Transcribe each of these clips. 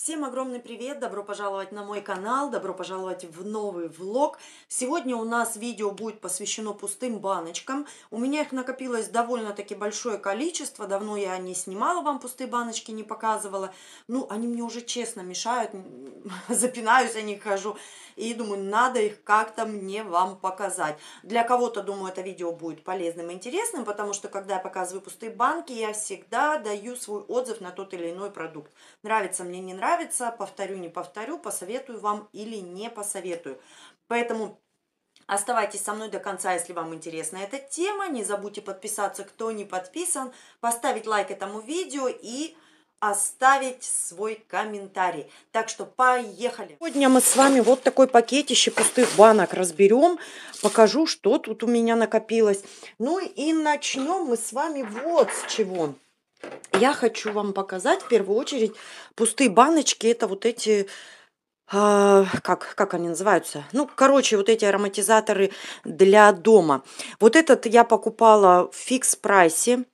Всем огромный привет, добро пожаловать на мой канал, добро пожаловать в новый влог. Сегодня у нас видео будет посвящено пустым баночкам. У меня их накопилось довольно-таки большое количество, давно я не снимала вам пустые баночки, не показывала. Ну, они мне уже честно мешают, запинаюсь о них хожу. И думаю, надо их как-то мне вам показать. Для кого-то, думаю, это видео будет полезным и интересным, потому что, когда я показываю пустые банки, я всегда даю свой отзыв на тот или иной продукт. Нравится мне, не нравится нравится, повторю, не повторю, посоветую вам или не посоветую. Поэтому Оставайтесь со мной до конца, если вам интересна эта тема. Не забудьте подписаться, кто не подписан, поставить лайк этому видео и оставить свой комментарий. Так что поехали. Сегодня мы с вами вот такой пакетище пустых банок разберем. Покажу, что тут у меня накопилось. Ну и начнем мы с вами вот с чего. Я хочу вам показать в первую очередь пустые баночки. Это вот эти а, как, как они называются? Ну, короче, вот эти ароматизаторы для дома. Вот этот я покупала в фикс-прайсе.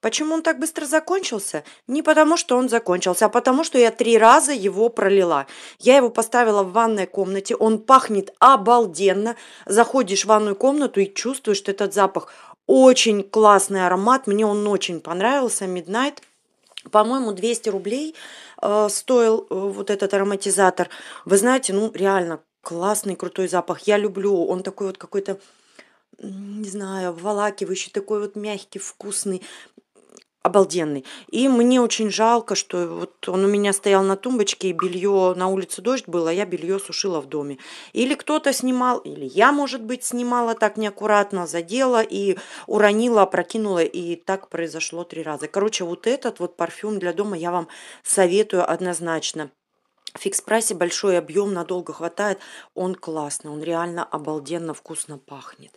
Почему он так быстро закончился? Не потому, что он закончился, а потому, что я три раза его пролила. Я его поставила в ванной комнате, он пахнет обалденно. Заходишь в ванную комнату и чувствуешь этот запах очень классный аромат, мне он очень понравился, Midnight. По-моему, 200 рублей э, стоил э, вот этот ароматизатор. Вы знаете, ну реально классный, крутой запах. Я люблю, он такой вот какой-то, не знаю, обволакивающий, такой вот мягкий, вкусный обалденный. И мне очень жалко, что вот он у меня стоял на тумбочке, и белье на улице дождь был, а я белье сушила в доме. Или кто-то снимал, или я, может быть, снимала так неаккуратно, задела и уронила, опрокинула, и так произошло три раза. Короче, вот этот вот парфюм для дома я вам советую однозначно. Фикс-прайсе большой объем, надолго хватает. Он классный, он реально обалденно вкусно пахнет.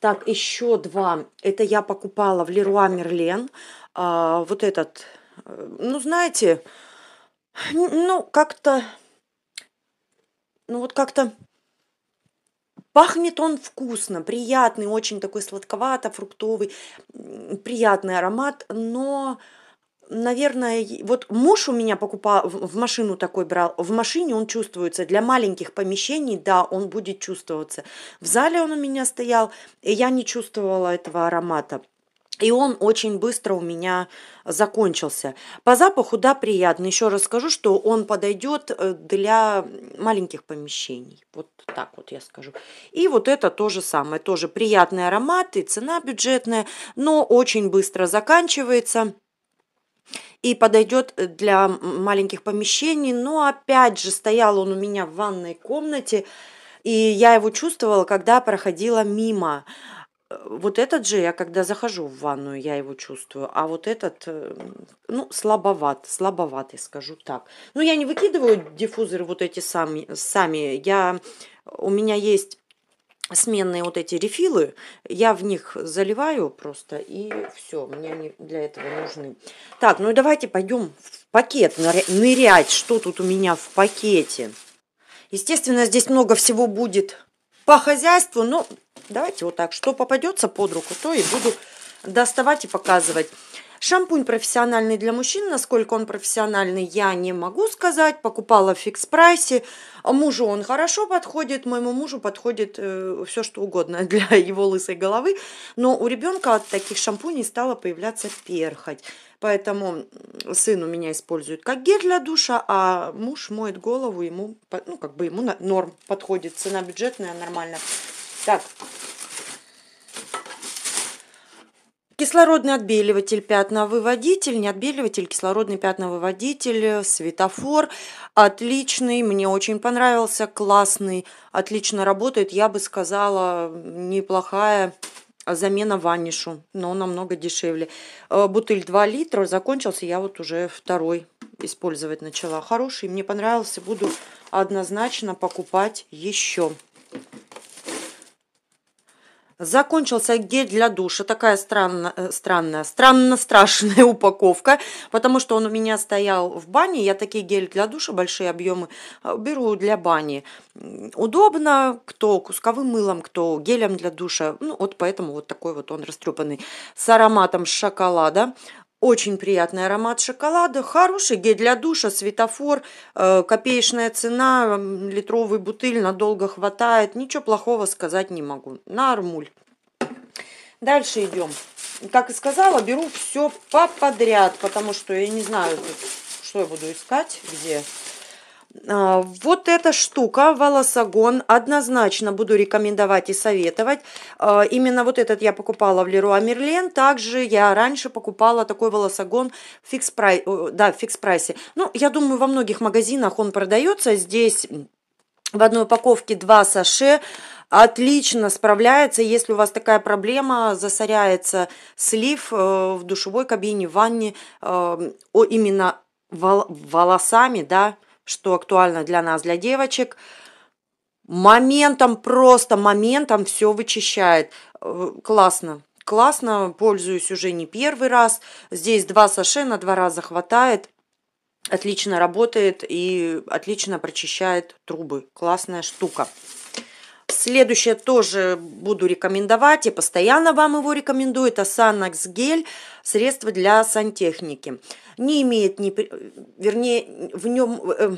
Так, еще два. Это я покупала в Леруа Мерлен. А, вот этот, э, ну, знаете, ну, как-то, ну, вот как-то Пахнет он вкусно, приятный, очень такой сладковато-фруктовый, приятный аромат, но наверное, вот муж у меня покупал, в машину такой брал, в машине он чувствуется, для маленьких помещений, да, он будет чувствоваться. В зале он у меня стоял, и я не чувствовала этого аромата. И он очень быстро у меня закончился. По запаху, да, приятный. Еще раз скажу, что он подойдет э, для маленьких помещений. Вот так вот я скажу. И вот это то же самое. Тоже приятный аромат и цена бюджетная, но очень быстро заканчивается и подойдет э, для маленьких помещений. Но опять же, стоял он у меня в ванной комнате, и я его чувствовала, когда проходила мимо. Э, вот этот же я, когда захожу в ванную, я его чувствую, а вот этот, э, ну, слабоват, слабоватый, скажу так. Ну, я не выкидываю диффузоры вот эти сами, сами. Я, у меня есть сменные вот эти рефилы, я в них заливаю просто, и все, мне они для этого нужны. Так, ну давайте пойдем в пакет нырять, что тут у меня в пакете. Естественно, здесь много всего будет по хозяйству, но давайте вот так, что попадется под руку, то и буду доставать и показывать. Шампунь профессиональный для мужчин. Насколько он профессиональный, я не могу сказать. Покупала в фикс-прайсе. Мужу он хорошо подходит. Моему мужу подходит э, все, что угодно для его лысой головы. Но у ребенка от таких шампуней стала появляться перхоть. Поэтому сын у меня использует как гель для душа, а муж моет голову, ему, ну, как бы ему норм подходит. Цена бюджетная, нормально. Так, Кислородный отбеливатель, пятновыводитель, не отбеливатель, кислородный пятновыводитель, светофор. Отличный, мне очень понравился, классный, отлично работает. Я бы сказала, неплохая замена ваннишу, но намного дешевле. Э, бутыль 2 литра, закончился, я вот уже второй использовать начала. Хороший, мне понравился, буду однозначно покупать еще. Закончился гель для душа. Такая странная, э, странная, странно страшная упаковка, потому что он у меня стоял в бане. Я такие гель для душа, большие объемы, э, беру для бани. Удобно, кто кусковым мылом, кто гелем для душа. Ну, вот поэтому вот такой вот он растрепанный. С ароматом шоколада. Очень приятный аромат шоколада, хороший гель для душа, светофор, э, копеечная цена, литровый бутыль надолго хватает. Ничего плохого сказать не могу. Нормуль. Дальше идем. Как и сказала, беру все по подряд, потому что я не знаю, что я буду искать, где. А, вот эта штука, волосогон, однозначно буду рекомендовать и советовать. А, именно вот этот я покупала в Леруа Мерлен. Также я раньше покупала такой волосогон в фикс, прай... да, в фикс прайсе. Ну, я думаю, во многих магазинах он продается. Здесь в одной упаковке два саше. Отлично справляется, если у вас такая проблема, засоряется слив э, в душевой кабине, в ванне, э, именно волосами, да, что актуально для нас, для девочек. Моментом, просто моментом все вычищает. Э, классно. Классно, пользуюсь уже не первый раз. Здесь два саше на два раза хватает. Отлично работает и отлично прочищает трубы. Классная штука. Следующее тоже буду рекомендовать и постоянно вам его рекомендую. Это Санакс гель, средство для сантехники. Не имеет, ни, вернее, в нем... Э,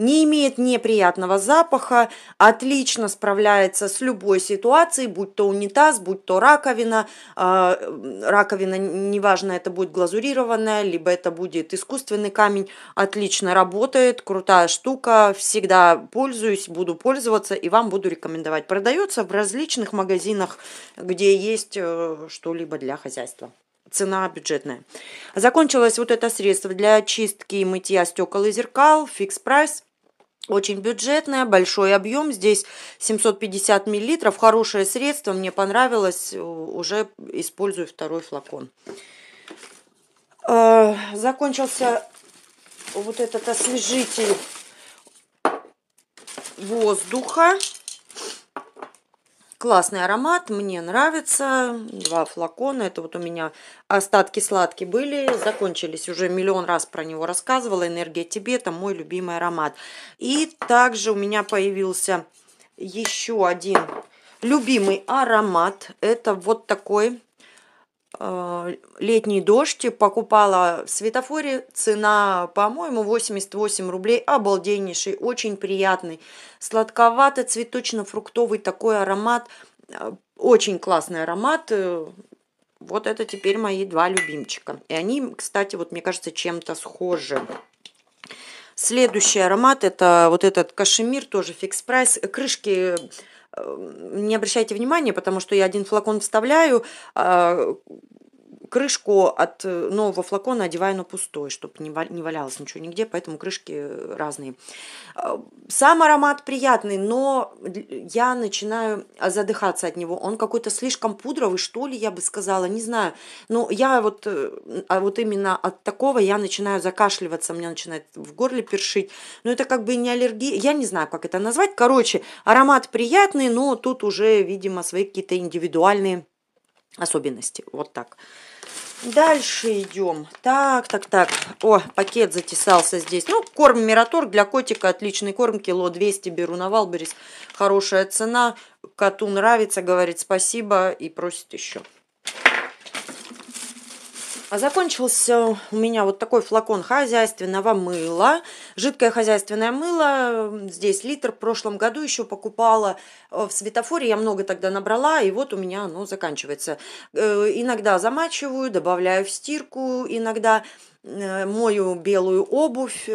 не имеет неприятного запаха, отлично справляется с любой ситуацией, будь то унитаз, будь то раковина. А, раковина, неважно, это будет глазурированная, либо это будет искусственный камень, отлично работает, крутая штука, всегда пользуюсь, буду пользоваться и вам буду рекомендовать. Продается в различных магазинах, где есть э, что-либо для хозяйства цена бюджетная. Закончилось вот это средство для очистки и мытья стекол и зеркал, фикс прайс. Очень бюджетная, большой объем, здесь 750 миллилитров, хорошее средство, мне понравилось, уже использую второй флакон. Э, закончился вот этот освежитель воздуха. Классный аромат, мне нравится. Два флакона. Это вот у меня остатки сладкие были. Закончились. Уже миллион раз про него рассказывала. Энергия Тибета. Мой любимый аромат. И также у меня появился еще один любимый аромат. Это вот такой летний дождь, покупала в светофоре, цена, по-моему, 88 рублей, обалденнейший, очень приятный, сладковатый, цветочно-фруктовый такой аромат, э, очень классный аромат, э, вот это теперь мои два любимчика. И они, кстати, вот мне кажется, чем-то схожи. Следующий аромат, это вот этот кашемир, тоже фикс прайс. Крышки не обращайте внимания, потому что я один флакон вставляю, а, крышку от э, нового флакона одеваю на пустой, чтобы не валялось ничего нигде, поэтому крышки разные. А, сам аромат приятный, но я начинаю задыхаться от него. Он какой-то слишком пудровый, что ли, я бы сказала, не знаю. Но я вот, э, а вот именно от такого я начинаю закашливаться, мне начинает в горле першить. Но это как бы не аллергия, я не знаю, как это назвать. Короче, аромат приятный, но тут уже, видимо, свои какие-то индивидуальные особенности. Вот так. Дальше идем. Так, так, так. О, пакет затесался здесь. Ну, корм Мираторг для котика. Отличный корм. Кило 200 беру на Валберис. Хорошая цена. Коту нравится, говорит спасибо и просит еще. А закончился у меня вот такой флакон хозяйственного мыла. Жидкое хозяйственное мыло. Здесь литр. В прошлом году еще покупала э, в светофоре. Я много тогда набрала, и вот у меня оно заканчивается. Э, иногда замачиваю, добавляю в стирку. Иногда э, мою белую обувь.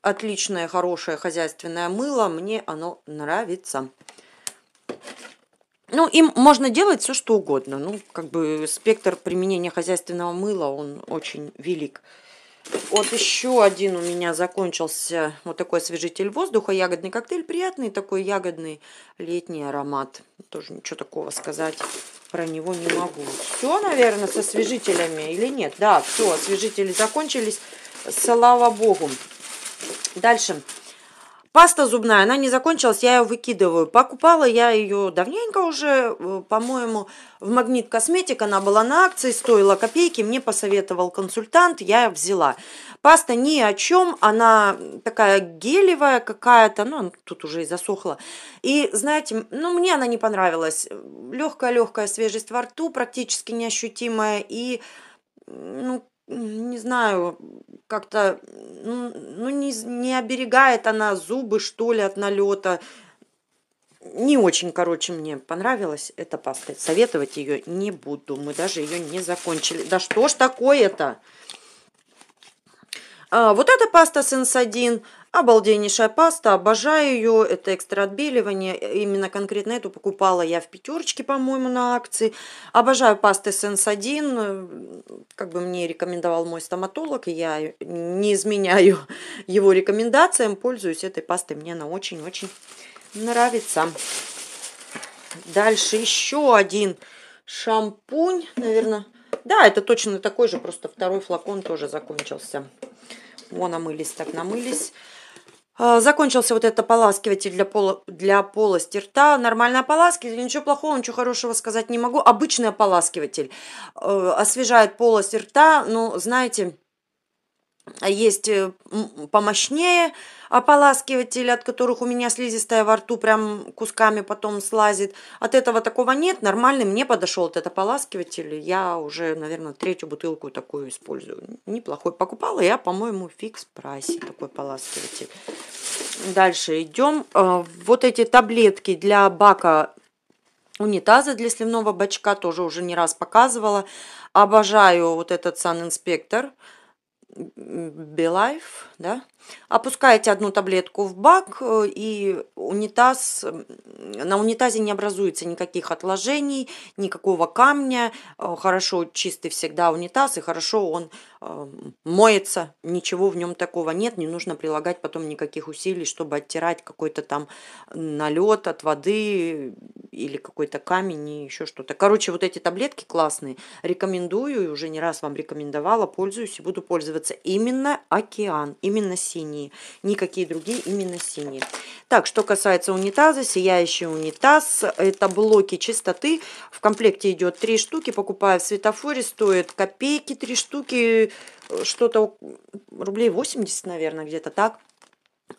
Отличное, хорошее хозяйственное мыло. Мне оно нравится. Ну, им можно делать все, что угодно. Ну, как бы спектр применения хозяйственного мыла, он очень велик. Вот еще один у меня закончился вот такой освежитель воздуха, ягодный коктейль. Приятный такой ягодный летний аромат. Тоже ничего такого сказать про него не могу. Все, наверное, с освежителями или нет? Да, все, освежители закончились. Слава богу. Дальше. Паста зубная, она не закончилась, я ее выкидываю. Покупала я ее давненько уже, э, по-моему, в Магнит Косметик. Она была на акции, стоила копейки. Мне посоветовал консультант, я взяла. Паста ни о чем, она такая гелевая какая-то, ну, тут уже и засохла. И, знаете, ну, мне она не понравилась. Легкая-легкая свежесть во рту, практически неощутимая. И, ну, не знаю, как-то, ну, не, не оберегает она зубы, что ли, от налета. Не очень, короче, мне понравилась эта паста. Советовать ее не буду. Мы даже ее не закончили. Да что ж такое-то? А, вот эта паста Sense1 Обалденнейшая паста, обожаю ее, это экстра отбеливание, именно конкретно эту покупала я в пятерочке, по-моему, на акции. Обожаю пасты Sense 1, как бы мне рекомендовал мой стоматолог, и я не изменяю его рекомендациям, пользуюсь этой пастой, мне она очень-очень нравится. Дальше еще один шампунь, наверное. Да, это точно такой же, просто второй флакон тоже закончился. Вон, намылись так, намылись. А, закончился вот этот ополаскиватель для, пола, для полости рта. Нормальный ополаскиватель, ничего плохого, ничего хорошего сказать не могу. Обычный ополаскиватель. Э, освежает полость рта, но, знаете, есть э, помощнее ополаскиватели, от которых у меня слизистая во рту прям кусками потом слазит. От этого такого нет. Нормальный мне подошел этот ополаскиватель. Я уже, наверное, третью бутылку такую использую. Неплохой. Покупала я, по-моему, фикс прайсе такой ополаскиватель. Дальше идем. Э, вот эти таблетки для бака унитаза для сливного бачка тоже уже не раз показывала. Обожаю вот этот сан-инспектор. Белайф, да, опускаете одну таблетку в бак, э, и унитаз, на унитазе не образуется никаких отложений, никакого камня, э, хорошо чистый всегда унитаз, и хорошо он моется, ничего в нем такого нет, не нужно прилагать потом никаких усилий, чтобы оттирать какой-то там налет от воды или какой-то камень и еще что-то. Короче, вот эти таблетки классные, рекомендую, уже не раз вам рекомендовала, пользуюсь и буду пользоваться. Именно океан, именно синие, никакие другие, именно синие. Так, что касается унитаза, сияющий унитаз, это блоки чистоты. В комплекте идет три штуки, покупаю в светофоре, стоит копейки, три штуки, что-то рублей 80, наверное, где-то так.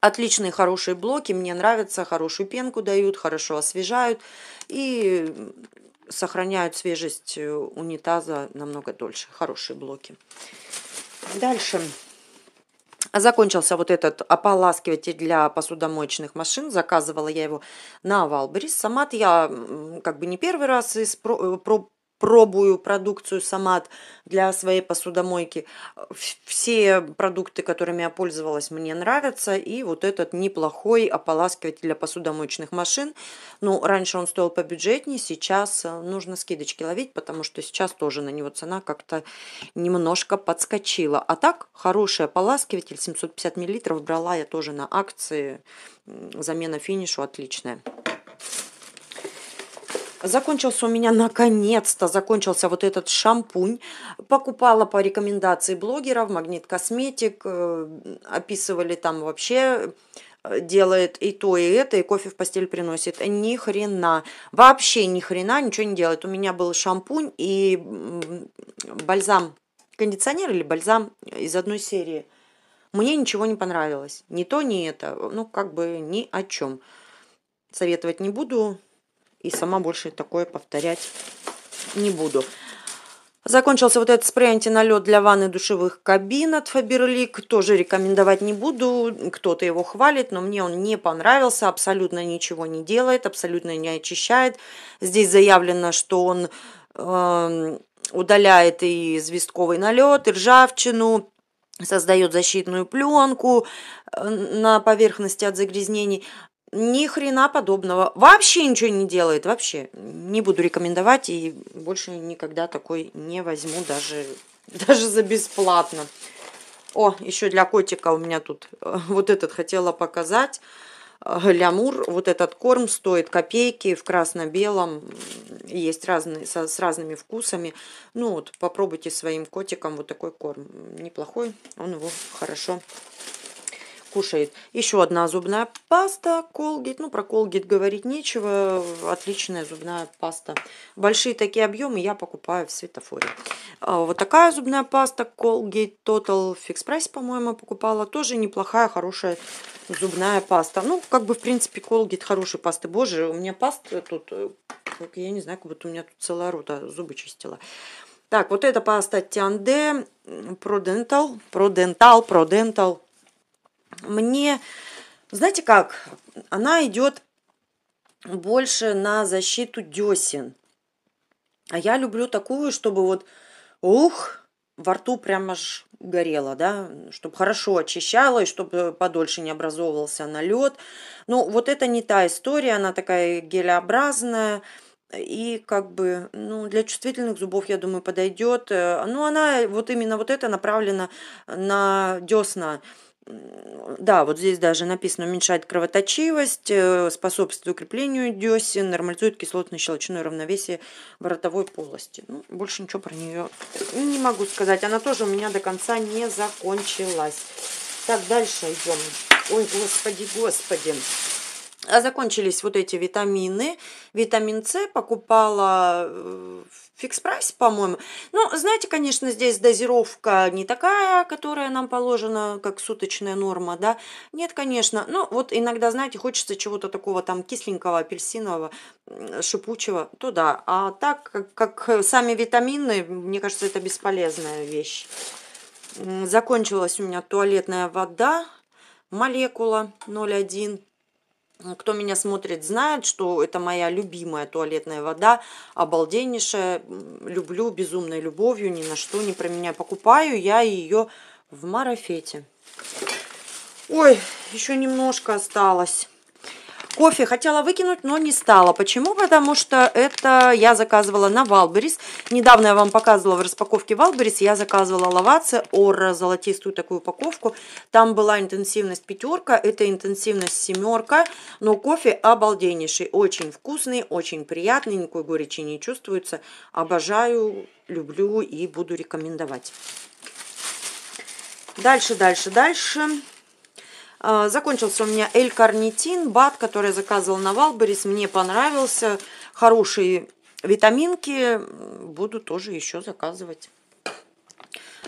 Отличные, хорошие блоки, мне нравятся, хорошую пенку дают, хорошо освежают и сохраняют свежесть унитаза намного дольше. Хорошие блоки. Дальше. Закончился вот этот ополаскиватель для посудомоечных машин. Заказывала я его на Валберис. Самат я как бы не первый раз из, про, про, пробую продукцию Самат для своей посудомойки. Все продукты, которыми я пользовалась, мне нравятся. И вот этот неплохой ополаскиватель для посудомоечных машин. Ну, раньше он стоил побюджетнее, сейчас э, нужно скидочки ловить, потому что сейчас тоже на него цена как-то немножко подскочила. А так, хороший ополаскиватель, 750 мл, брала я тоже на акции. Замена финишу отличная. Закончился у меня наконец-то, закончился вот этот шампунь. Покупала по рекомендации блогеров, Магнит Косметик. Э, описывали там вообще э, делает и то, и это, и кофе в постель приносит. Ни хрена. Вообще ни хрена ничего не делает. У меня был шампунь и бальзам, кондиционер или бальзам из одной серии. Мне ничего не понравилось. Ни то, ни это. Ну, как бы ни о чем. Советовать не буду и сама больше такое повторять не буду. Закончился вот этот спрей антиналет для ванны душевых кабин от Faberlic. Тоже рекомендовать не буду. Кто-то его хвалит, но мне он не понравился. Абсолютно ничего не делает, абсолютно не очищает. Здесь заявлено, что он э, удаляет и известковый налет, и ржавчину, создает защитную пленку э, на поверхности от загрязнений. Ни хрена подобного. Вообще ничего не делает. Вообще. Не буду рекомендовать и больше никогда такой не возьму даже, даже за бесплатно. О, еще для котика у меня тут э, вот этот хотела показать. Э, лямур, вот этот корм стоит копейки в красно-белом, есть разные, со, с разными вкусами. Ну вот, попробуйте своим котикам вот такой корм. Неплохой, он его хорошо кушает. Еще одна зубная паста Colgate. Ну, про Colgate говорить нечего. Отличная зубная паста. Большие такие объемы я покупаю в светофоре. А, вот такая зубная паста Colgate Total Fix Price, по-моему, покупала. Тоже неплохая, хорошая зубная паста. Ну, как бы, в принципе, Colgate хорошие пасты. Боже, у меня паста тут, я не знаю, как будто у меня тут целая рота зубы чистила. Так, вот эта паста Тианде Продентал, Продентал, Продентал. Мне, знаете как, она идет больше на защиту десен. А я люблю такую, чтобы вот, ух, во рту прямо аж горело, да, чтобы хорошо очищала и чтобы подольше не образовывался налет. Ну, вот это не та история, она такая гелеобразная, и как бы, ну, для чувствительных зубов, я думаю, подойдет. Ну, она вот именно вот это направлена на десна. Да, вот здесь даже написано уменьшает кровоточивость, э, способствует укреплению десен, нормализует кислотно-щелочное равновесие в ротовой полости. Ну, больше ничего про нее не могу сказать. Она тоже у меня до конца не закончилась. Так, дальше идем. Ой, господи, господи. А закончились вот эти витамины. Витамин С покупала в фикс прайс, по-моему. Ну, знаете, конечно, здесь дозировка не такая, которая нам положена, как суточная норма, да. Нет, конечно. Ну, вот иногда, знаете, хочется чего-то такого там кисленького, апельсинового, шипучего, то да. А так, как, как сами витамины, мне кажется, это бесполезная вещь. Закончилась у меня туалетная вода, молекула 0,1 кто меня смотрит, знает, что это моя любимая туалетная вода, обалденнейшая. Люблю безумной любовью, ни на что не про меня Покупаю я ее в марафете. Ой, еще немножко осталось. Кофе хотела выкинуть, но не стала. Почему? Потому что это я заказывала на Валберис. Недавно я вам показывала в распаковке Wildberries. Я заказывала Lavazza Oro, золотистую такую упаковку. Там была интенсивность пятерка, это интенсивность семерка. Но кофе обалденнейший, очень вкусный, очень приятный, никакой горечи не чувствуется. Обожаю, люблю и буду рекомендовать. Дальше, дальше, дальше. А, закончился у меня L-карнитин, БАД, который я заказывала на Wildberries. Мне понравился. Хорошие витаминки. Буду тоже еще заказывать.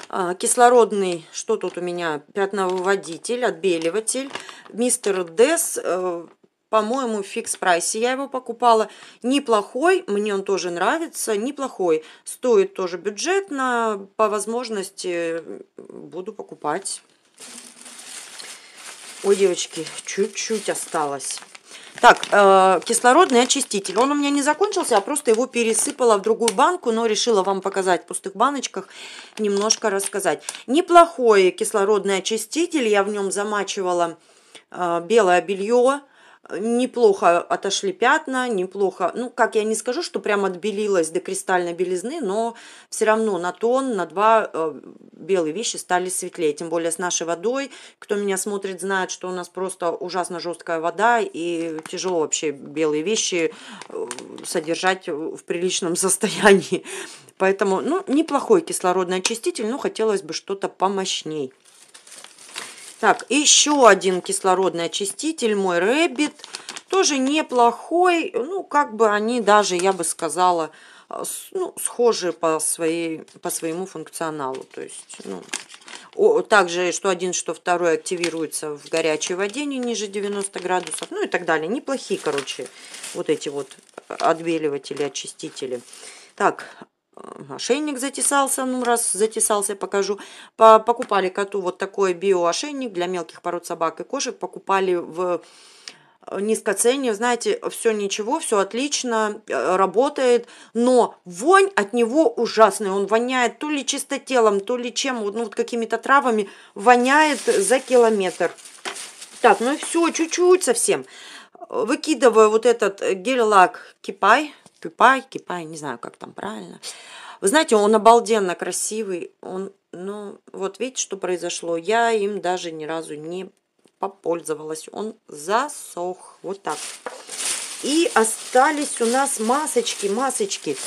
А, кислородный, что тут у меня? Пятновыводитель, отбеливатель. Мистер Дес, э, по-моему, в фикс прайсе я его покупала. Неплохой, мне он тоже нравится, неплохой. Стоит тоже бюджетно, по возможности буду покупать. Ой, девочки, чуть-чуть осталось. Так, э, кислородный очиститель. Он у меня не закончился, а просто его пересыпала в другую банку, но решила вам показать в пустых баночках, немножко рассказать. Неплохой кислородный очиститель. Я в нем замачивала э, белое белье Неплохо отошли пятна, неплохо, ну, как я не скажу, что прям отбелилась до кристальной белизны, но все равно на тон, на два э, белые вещи стали светлее. Тем более с нашей водой. Кто меня смотрит, знает, что у нас просто ужасно жесткая вода, и тяжело вообще белые вещи э, содержать в приличном состоянии. Поэтому, ну, неплохой кислородный очиститель, но хотелось бы что-то помощней. Так, еще один кислородный очиститель, мой Рэббит. Тоже неплохой. Ну, как бы они даже, я бы сказала, ну, схожи по, своей, по своему функционалу. То есть, ну, также, что один, что второй активируется в горячей воде не ниже 90 градусов. Ну и так далее. Неплохие, короче, вот эти вот отбеливатели, очистители. Так, ошейник затесался, ну раз затесался, покажу. Покупали коту вот такой биоошейник для мелких пород собак и кошек. Покупали в э, низкоцении, знаете, все ничего, все отлично, э, работает, но вонь от него ужасная, он воняет то ли чистотелом, то ли чем, ну вот какими-то травами, воняет за километр. Так, ну и все, чуть-чуть совсем. Выкидываю вот этот гель-лак Кипай, Кипай, Кипай, не знаю, как там правильно. Вы знаете, он обалденно красивый. Он, ну, вот видите, что произошло? Я им даже ни разу не попользовалась. Он засох. Вот так. И остались у нас масочки, масочки.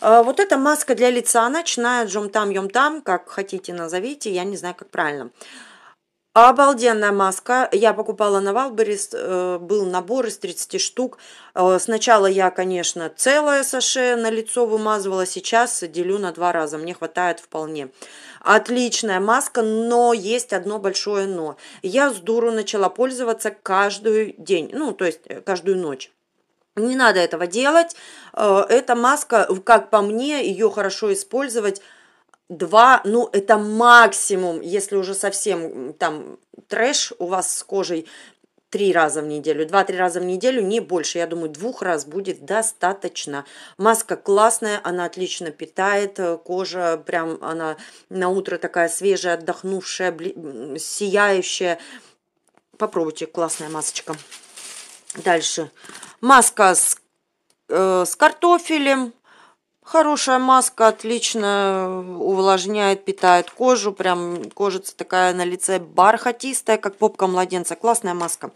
А, вот эта маска для лица ночная, джом там, йом там, как хотите назовите, я не знаю, как правильно. Обалденная маска. Я покупала на Валберис, э, был набор из 30 штук. Э, сначала я, конечно, целое саше на лицо вымазывала, сейчас делю на два раза, мне хватает вполне. Отличная маска, но есть одно большое но. Я с дуру начала пользоваться каждый день, ну, то есть э, каждую ночь. Не надо этого делать. Эта маска, как по мне, ее хорошо использовать два, ну это максимум, если уже совсем там трэш у вас с кожей, три раза в неделю, два-три раза в неделю, не больше. Я думаю, двух раз будет достаточно. Маска классная, она отлично питает, э, кожа прям, она на утро такая свежая, отдохнувшая, сияющая. Попробуйте, классная масочка. Дальше. Маска с, э, с картофелем. Хорошая маска, отлично увлажняет, питает кожу. Прям кожица такая на лице бархатистая, как попка младенца. Классная маска.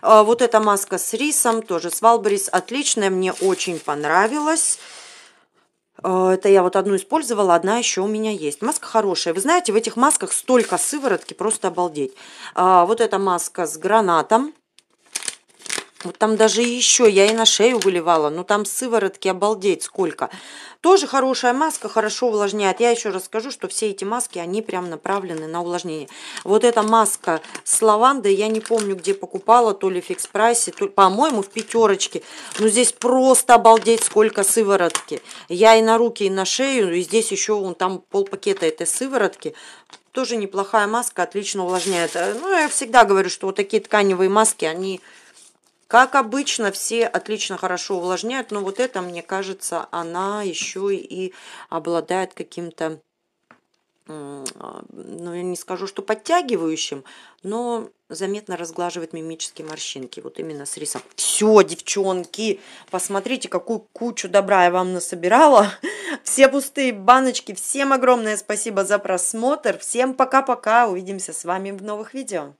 А, вот эта маска с рисом, тоже с Валберис. Отличная, мне очень понравилась. А, это я вот одну использовала, одна еще у меня есть. Маска хорошая. Вы знаете, в этих масках столько сыворотки, просто обалдеть. А, вот эта маска с гранатом. Там даже еще, я и на шею выливала, но там сыворотки обалдеть сколько. Тоже хорошая маска, хорошо увлажняет. Я еще расскажу, что все эти маски, они прям направлены на увлажнение. Вот эта маска с лавандой, я не помню, где покупала, то ли в фикс прайсе, по-моему, в пятерочке. Но здесь просто обалдеть сколько сыворотки. Я и на руки, и на шею, и здесь еще вон там полпакета этой сыворотки. Тоже неплохая маска, отлично увлажняет. Ну, я всегда говорю, что вот такие тканевые маски, они как обычно, все отлично хорошо увлажняют, но вот это, мне кажется, она еще и обладает каким-то, ну, я не скажу, что подтягивающим, но заметно разглаживает мимические морщинки. Вот именно с рисом. Все, девчонки, посмотрите, какую кучу добра я вам насобирала. Все пустые баночки. Всем огромное спасибо за просмотр. Всем пока-пока. Увидимся с вами в новых видео.